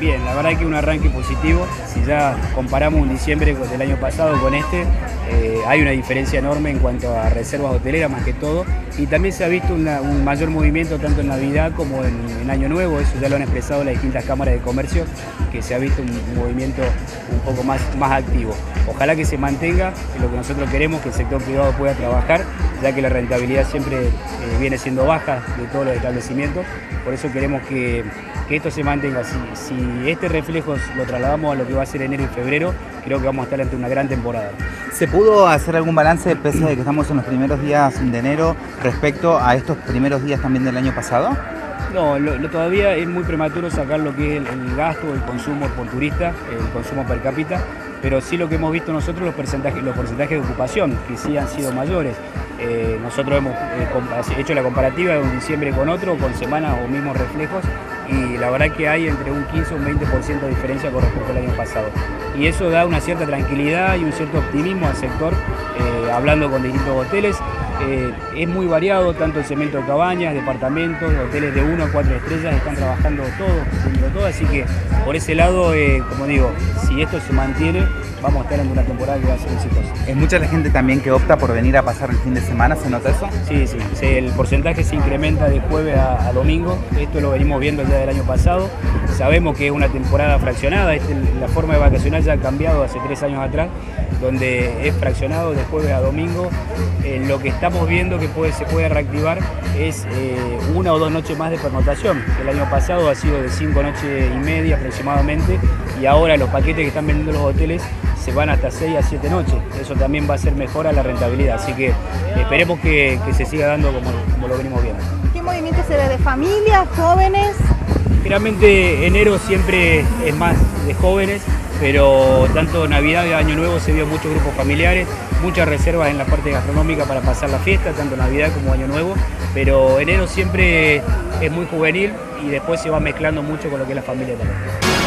Bien, la verdad que un arranque positivo. Si ya comparamos un diciembre del año pasado con este, eh, hay una diferencia enorme en cuanto a reservas hoteleras más que todo. Y también se ha visto un mayor movimiento tanto en Navidad como en, Año Nuevo. Eso ya lo han expresado las distintas cámaras de comercio, que se ha visto un, movimiento un poco más, más activo. Ojalá que se mantenga, lo que nosotros queremos, que el sector privado pueda trabajar, ya que la rentabilidad siempre eh, viene siendo baja de todos los establecimientos. Por eso queremos que, esto se mantenga. Si este reflejo lo trasladamos a lo que va a ser enero y febrero, creo que vamos a estar ante una gran temporada. ¿Se pudo hacer algún balance, pese a que estamos en los primeros días de enero, respecto a estos primeros días también del año pasado? No, todavía es muy prematuro sacar lo que es el, gasto, el consumo por turista, el consumo per cápita, pero sí lo que hemos visto nosotros, los porcentajes, los porcentajes de ocupación, que sí han sido mayores. Eh, nosotros hemos eh, hecho la comparativa de un diciembre con otro, con semanas o mismos reflejos, y la verdad que hay entre un 15 o un 20% de diferencia con respecto al año pasado. Y eso da una cierta tranquilidad y un cierto optimismo al sector, eh, hablando con distintos hoteles. es muy variado, tanto el cemento de cabañas, departamentos, hoteles de 1 a 4 estrellas, están trabajando todos, todo, así que por ese lado, como digo, si esto se mantiene, vamos a estar en una temporada que va a ser exitosa. ¿Es mucha la gente también que opta por venir a pasar el fin de semana? ¿Se nota eso? Sí, sí, el porcentaje se incrementa de jueves a, domingo, esto lo venimos viendo el día del año pasado, sabemos que es una temporada fraccionada, este, la forma de vacacionar ya ha cambiado hace tres años atrás, donde es fraccionado de jueves a domingo, eh, lo que estamos viendo que puede, se puede reactivar es eh, una o dos noches más de pernotación, el año pasado ha sido de cinco noches y media aproximadamente, y ahora los paquetes que están vendiendo los hoteles se van hasta 6 a 7 noches. Eso también va a ser mejor a la rentabilidad. Así que esperemos que, se siga dando como, como, lo venimos viendo. ¿Qué movimiento se ve de familias, jóvenes? Generalmente enero siempre es más de jóvenes, pero tanto Navidad y Año Nuevo se vio muchos grupos familiares, muchas reservas en la parte gastronómica para pasar la fiesta, tanto Navidad como Año Nuevo, pero enero siempre es muy juvenil y después se va mezclando mucho con lo que es la familia también.